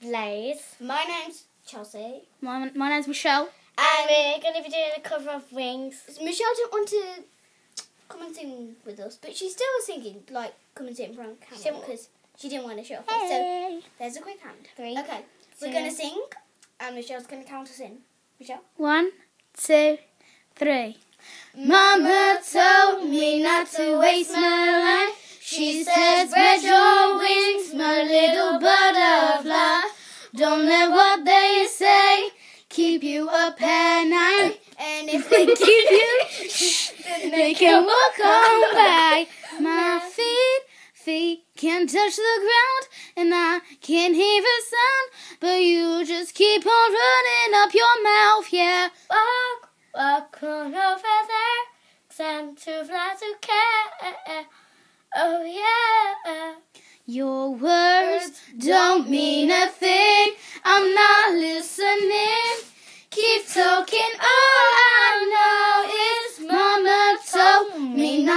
Blaze. My name's Chelsey. My, my name's Michelle. And we're going to be doing a cover of Wings. Michelle didn't want to come and sing with us, but she's still singing, like, come and sit in front of She camera because she didn't want to show off. So there's a quick hand. Three. Okay, we're going to sing, and Michelle's going to count us in. Michelle? One, two, three. Mama told me not to waste my life. You up. And if They keep you, then they can walk on by. My feet, feet can touch the ground, and I can hear a sound. But you just keep on running up your mouth, yeah. Walk, walk on over there. Time to fly to care. Oh yeah. Your words don't mean a thing.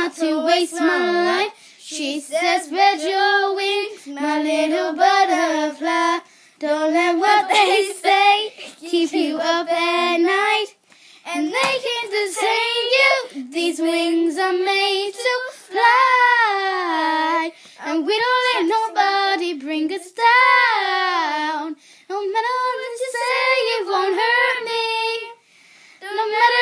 Not to waste my life. She says, spread your wings, my little butterfly. Don't let what they say keep you up at night. And they can't detain you. These wings are made to fly. And we don't let nobody bring us down. No matter what you say, it won't hurt me. No matter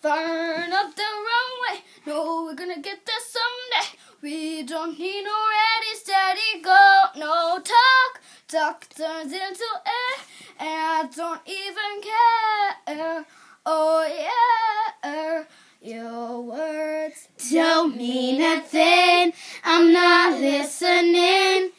firing up the runway. No, we're gonna get there someday. We don't need no ready, steady, go. No talk. Talk turns into air, and I don't even care. Oh yeah, your words don't mean nothing. I'm not listening.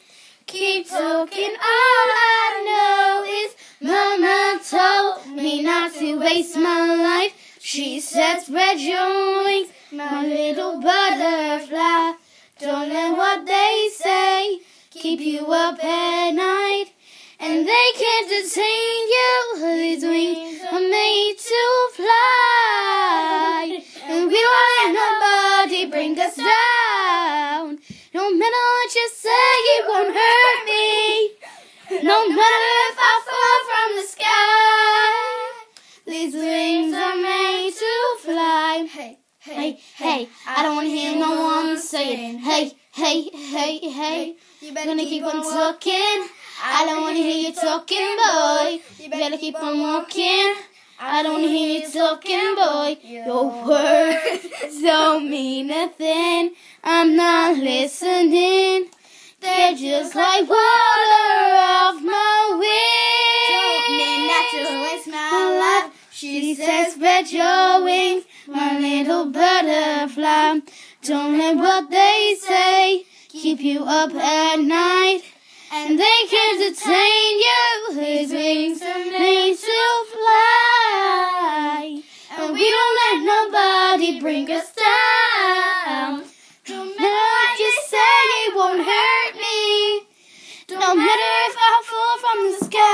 Keep talking. All I know is Mama told me not to waste my life. She said, spread your wings, my little butterfly. Don't let what they say keep you up at night. And they can't detain you. These wings are made to fly. And we don't let nobody bring us down. No matter what you say, it won't hurt me. No matter I don't want to hear no one saying, hey, hey, hey, hey. you You're gonna keep on talking. I don't wanna hear you talking, boy. You better keep on walking. I don't wanna hear you talking, boy. Your words don't mean nothing. I'm not listening. They're just like water off my wings. Don't mean not to waste my life. She says, spread your little butterfly. Don't let what they say keep you up at night. And they can detain you. His wings are made to fly. And we don't let nobody bring us down. No matter what you say, it won't hurt me. No matter if I fall from the sky.